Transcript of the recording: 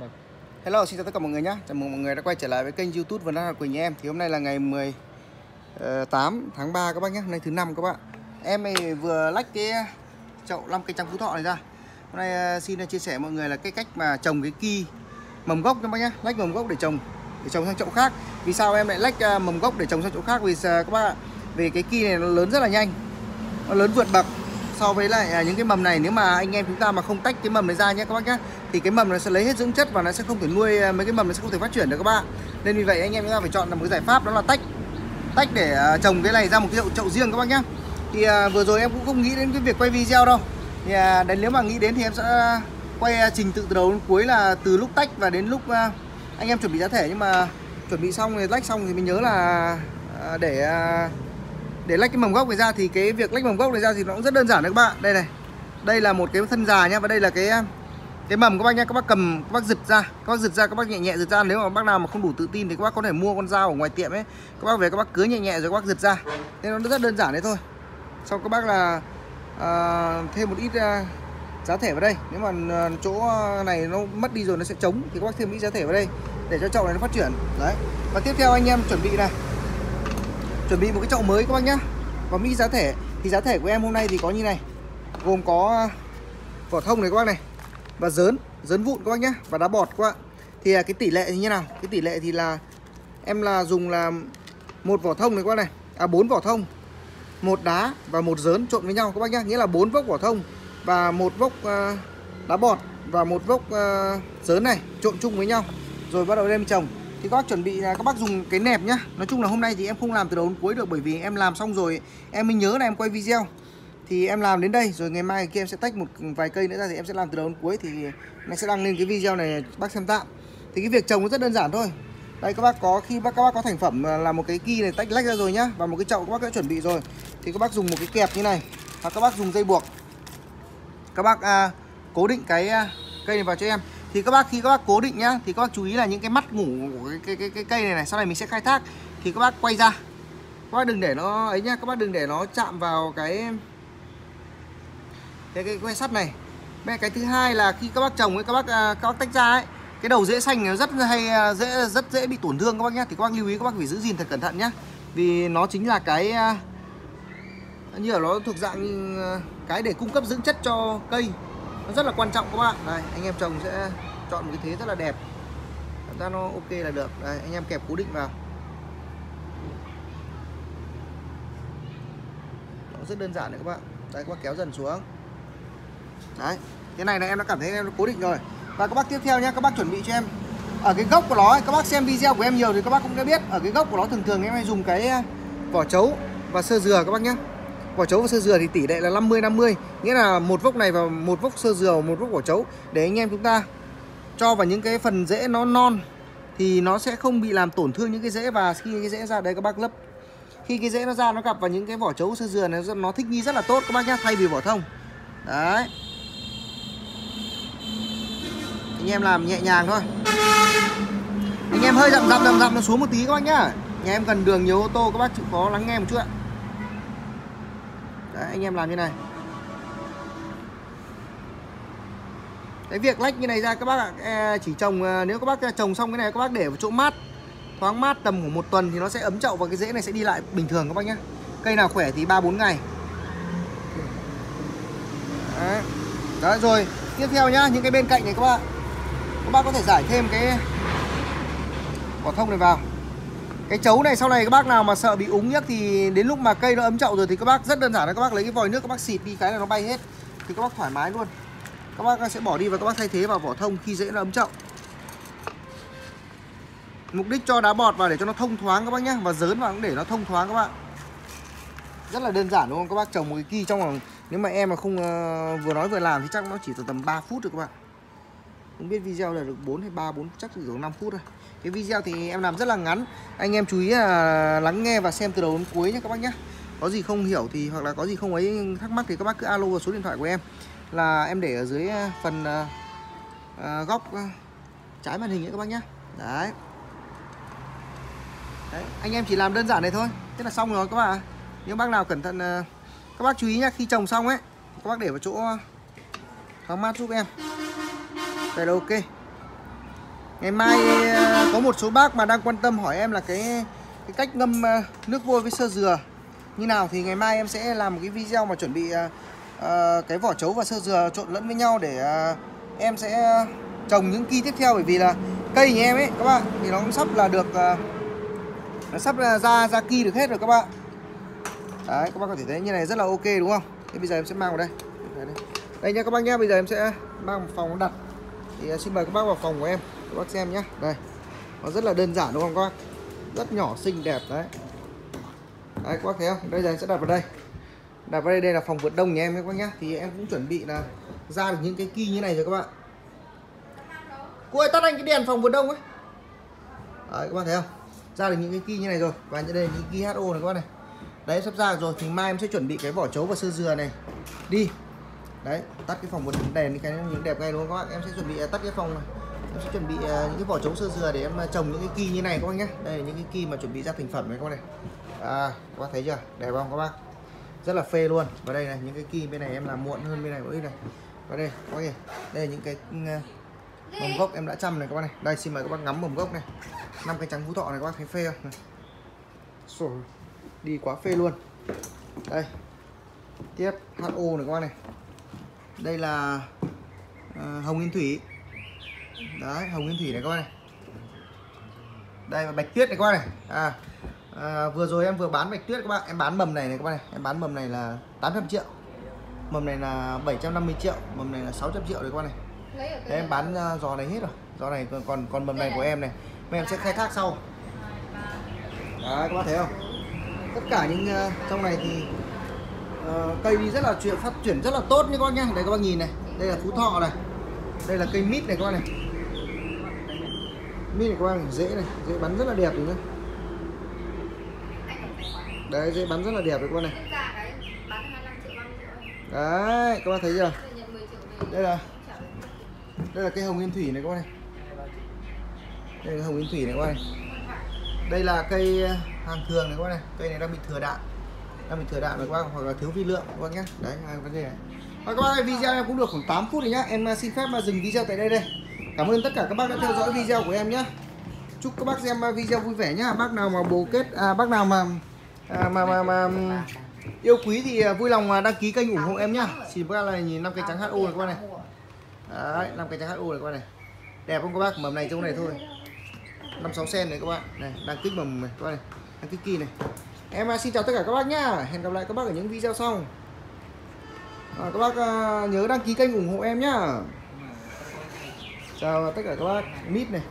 Vâng. Hello, xin chào tất cả mọi người nhé. Chào mừng mọi người đã quay trở lại với kênh youtube Vườn Lan Hà Quỳnh em. Thì hôm nay là ngày 18 ờ, tháng 3 các bác nhé. Hôm nay thứ năm các bạn. Em vừa lách cái chậu 5 cây trắng phú thọ này ra. Hôm nay ờ, xin ờ, chia sẻ mọi người là cái cách mà trồng cái ki mầm gốc các bác nhé. Lách mầm gốc để trồng để trồng sang chậu khác. Vì sao em lại lách mầm gốc để trồng sang chậu khác? Vì sao các bạn ạ Vì cái ki này nó lớn rất là nhanh. Nó lớn vượt bậc so với lại à, những cái mầm này nếu mà anh em chúng ta mà không tách cái mầm này ra nhé các bác nhé thì cái mầm nó sẽ lấy hết dưỡng chất và nó sẽ không thể nuôi à, mấy cái mầm nó sẽ không thể phát triển được các bạn nên vì vậy anh em chúng ta phải chọn là một cái giải pháp đó là tách tách để à, trồng cái này ra một cái chậu, chậu riêng các bác nhé thì à, vừa rồi em cũng không nghĩ đến cái việc quay video đâu. Thì à, đến nếu mà nghĩ đến thì em sẽ quay trình tự từ đầu đến cuối là từ lúc tách và đến lúc à, anh em chuẩn bị giá thể nhưng mà chuẩn bị xong thì lách xong thì mình nhớ là à, để à, để lách cái mầm gốc này ra thì cái việc lách mầm gốc này ra thì nó cũng rất đơn giản đấy các bạn đây này đây là một cái thân già nhá và đây là cái cái mầm các bác nhá các bác cầm các bác giật ra các bác giật ra các bác nhẹ nhẹ giật ra nếu mà bác nào mà không đủ tự tin thì các bác có thể mua con dao ở ngoài tiệm ấy các bác về các bác cứ nhẹ nhẹ rồi các bác giật ra nên nó rất đơn giản đấy thôi sau các bác là uh, thêm một ít uh, giá thể vào đây nếu mà uh, chỗ này nó mất đi rồi nó sẽ trống thì các bác thêm ít giá thể vào đây để cho chậu này nó phát triển đấy và tiếp theo anh em chuẩn bị này chuẩn bị một cái chậu mới các bác nhá. Và mỹ giá thể thì giá thể của em hôm nay thì có như này. Gồm có à, vỏ thông này các bác này, và dớn dớn vụn các bác nhá, và đá bọt các bạn thì à, cái tỷ lệ thì như nào? Cái tỷ lệ thì là, em là dùng là một vỏ thông này các bác này. À bốn vỏ thông. Một đá và một dớn trộn với nhau các bác nhá. Nghĩa là bốn vốc vỏ thông và một vốc à, đá bọt và một vốc dớn này trộn chung với nhau. Rồi bắt đầu đem trồng thì các bác chuẩn bị là các bác dùng cái nẹp nhá. Nói chung là hôm nay thì em không làm từ đầu đến cuối được bởi vì em làm xong rồi em mới nhớ là em quay video. Thì em làm đến đây rồi ngày mai kia em sẽ tách một vài cây nữa ra thì em sẽ làm từ đầu đến cuối. Thì em sẽ đăng lên cái video này bác xem tạm. Thì cái việc trồng nó rất đơn giản thôi. Đây các bác có khi bác các bác có thành phẩm là một cái ki này tách lách ra rồi nhá và một cái chậu các bác đã chuẩn bị rồi. Thì các bác dùng một cái kẹp như này hoặc các bác dùng dây buộc. Các bác à, cố định cái à, cây này vào cho em thì các bác khi các bác cố định nhá thì các bác chú ý là những cái mắt ngủ của cái cái cái, cái cây này này sau này mình sẽ khai thác. Thì các bác quay ra. Các bác đừng để nó ấy nhá các bác đừng để nó chạm vào cái cái cái que sắt này. Bên cái thứ hai là khi các bác trồng ấy các bác à, các bác tách ra ấy cái đầu rễ xanh nó rất hay à, dễ rất dễ bị tổn thương các bác nhé thì các bác lưu ý các bác phải giữ gìn thật cẩn thận nhé vì nó chính là cái à, như ở nó thuộc dạng cái để cung cấp dưỡng chất cho cây nó rất là quan trọng các bạn. Đây, anh em trồng sẽ chọn một cái thế rất là đẹp. Cảm giác nó ok là được. Đây, anh em kẹp cố định vào. Nó rất đơn giản đấy các bạn. Đây, các bác kéo dần xuống. Đấy, cái này là em đã cảm thấy em đã cố định rồi. Và các bác tiếp theo nhé các bác chuẩn bị cho em ở cái gốc của nó các bác xem video của em nhiều thì các bác cũng đã biết, ở cái gốc của nó thường thường em hay dùng cái à, vỏ chấu và sơ dừa các bác nhé vỏ chấu và sơ dừa thì tỷ lệ là 50 50 nghĩa là một vốc này và một vốc sơ dừa một vốc vỏ chấu. Để anh em chúng ta cho vào những cái phần rễ nó non thì nó sẽ không bị làm tổn thương những cái rễ. Và khi cái rễ ra đây, các bác lấp. Khi cái rễ nó ra, nó gặp vào những cái vỏ chấu sơ dừa này, nó thích nghi rất là tốt. Các bác nhé thay vì vỏ thông. Đấy. Anh em làm nhẹ nhàng thôi. Anh em hơi dặm dặm dặm dặm nó xuống một tí các bác nhá. Nhà em gần đường nhiều ô tô, các bác chịu khó lắng nghe một chút ạ. Đấy, anh em làm như này. Cái việc lách như này ra các bác ạ à, chỉ trồng à, nếu các bác à, trồng xong cái này các bác để vào chỗ mát thoáng mát tầm khoảng một tuần thì nó sẽ ấm chậu và cái rễ này sẽ đi lại bình thường các bác nhé cây nào khỏe thì ba bốn ngày. Đấy. Đấy rồi tiếp theo nhá những cái bên cạnh này các bạn các bác có thể giải thêm cái quả thông này vào cái chấu này sau này các bác nào mà sợ bị úng nhất thì đến lúc mà cây nó ấm chậu rồi thì các bác rất đơn giản là các bác lấy cái vòi nước các bác xịt đi cái là nó bay hết. Thì các bác thoải mái luôn. Các bác sẽ bỏ đi và các bác thay thế vào vỏ thông khi dễ nó ấm chậu. Mục đích cho đá bọt vào để cho nó thông thoáng các bác nhé và dớn vào cũng để nó thông thoáng các bạn. Rất là đơn giản đúng không? Các bác trồng một cái kỳ trong vòng nếu mà em mà không uh, vừa nói vừa làm thì chắc nó chỉ từ tầm 3 phút được các bạn không biết video là được 4 hay 3 4 chắc chỉ khoảng 5 phút thôi. Cái video thì em làm rất là ngắn. Anh em chú ý là lắng nghe và xem từ đầu đến cuối nhé các bác nhé có gì không hiểu thì hoặc là có gì không ấy thắc mắc thì các bác cứ alo vào số điện thoại của em. Là em để ở dưới à, phần uh, uh, góc uh, trái màn hình ấy các bác nhé đấy. Đấy, anh em chỉ làm đơn giản này thôi. Thế là xong rồi các bạn Nếu bác nào cẩn thận Các bác chú ý nhá Khi trồng xong ấy Các bác để vào chỗ thoáng mát giúp em. Đây là ok. Ngày mai ờ, có một số bác mà đang quan tâm hỏi em là cái cái cách ngâm ờ, nước vôi với sơ dừa như nào thì ngày mai em sẽ làm một cái video mà chuẩn bị uh, cái vỏ chấu và sơ dừa trộn lẫn với nhau để uh, em sẽ trồng những kỳ tiếp theo bởi vì là cây nhà em ấy các bạn thì nó cũng sắp là được uh, nó sắp là ra ra kỳ được hết rồi các bạn. Đấy các bạn có thể thấy như này rất là ok đúng không? Thế bây giờ em sẽ mang vào đây. Đây. Nha các bác nhé bây giờ em sẽ mang một phòng đặt thì à, xin mời các bác vào phòng của em, các bác xem nhé đây, nó rất là đơn giản đúng không các bác? Rất nhỏ, xinh, đẹp, đấy. Đấy, các bác thấy không? Đây giờ em sẽ đặt vào đây. Đặt vào đây đây là phòng vượt đông nhà em các bác nhé thì em cũng chuẩn bị là ra được những cái kỳ như này rồi các bạn. Cô ơi tắt anh cái đèn phòng vượt đông ấy. Đấy, các bác thấy không? Ra được những cái kỳ như này rồi. Và như đây những kỳ HO này các bác này. Đấy, sắp ra rồi. Thì mai em sẽ chuẩn bị cái vỏ chấu và sơ dừa này. Đi đấy tắt cái phòng vượt đèn cái những đẹp ngay đúng không các bác em sẽ chuẩn bị à, tắt cái phòng này. Em sẽ chuẩn bị à, những cái vỏ chống sơ dừa để em à, trồng những cái kỳ như này các bác nhé. Đây là những cái kỳ mà chuẩn bị ra thành phẩm này các bác này. À các bác thấy chưa? Đẹp không các bác? Rất là phê luôn. Và đây này những cái kỳ bên này em làm muộn hơn bên này mỗi này. Và đây các bác đây là những cái ừ, mầm gốc em đã chăm này các bác này. Đây xin mời các bác ngắm mầm gốc này. Năm cái trắng phú thọ này các bác thấy phê không? Sổ, đi quá phê luôn. Đây tiếp HO này các bác này đây là uh, hồng yên thủy. Đấy hồng yên thủy này các bác này. Đây là bạch tuyết này các bác này. À, à, vừa rồi em vừa bán bạch tuyết các bạn em bán mầm này này các bác này. Em bán mầm này là 800 triệu. Mầm này là 750 triệu mầm này là 600 triệu đấy các bác này. Thế em bán uh, giò này hết rồi. Giò này còn còn còn mầm này của em này. Mà em sẽ khai thác sau. Đấy các bác thấy không? Tất cả những uh, trong này thì uh, cây đi rất là chuyện phát triển rất là tốt nha các bác nhá đây các bác nhìn này đây là phú thọ này đây là cây mít này các bác này. Mít này các bác này dễ này dễ bắn rất là đẹp rồi nhá đấy dễ bắn rất là đẹp đấy các bác này. Đấy các bác thấy chưa? Đây là đây là cây hồng yên thủy này các bác này. Đây là hồng yên thủy này các bác này. Đây là cây ờ, hàng thường này các bác này. Cây này đang bị thừa đạn đang bị thừa đạn rồi các bác hoặc là thiếu vi lượng các bác nhé. Đấy hai vấn đề này. Và các bác ơi video em cũng được khoảng 8 phút rồi nhá. Em à, xin phép mà dừng video tại đây đây. Cảm ơn tất cả các bác đã theo dõi video của em nhé chúc các bác xem à, video vui vẻ nhá. Bác nào mà bồ kết à, bác nào mà à, mà mà mà yêu quý thì à, vui lòng đăng ký kênh ủng hộ em nhá. Xin các bác là nhìn năm cái trắng HO này các bác này. Đấy năm cái trắng HO này các bác này. Đẹp không các bác? Mầm này trong này thôi. Năm sáu sen này các bạn này đang kích mầm này các bác này. Đang kích kỳ này em à, xin chào tất cả các bác nhá. Hẹn gặp lại các bác ở những video sau. À, các bác à, nhớ đăng ký kênh ủng hộ em nhá. Chào tất cả các bác. Mít này.